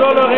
dollar